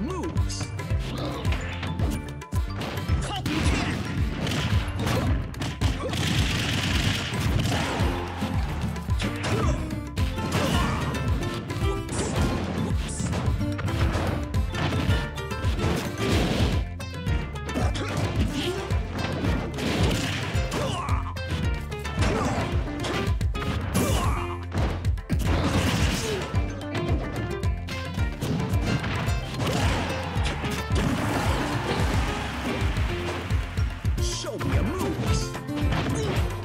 Moves. Your moves!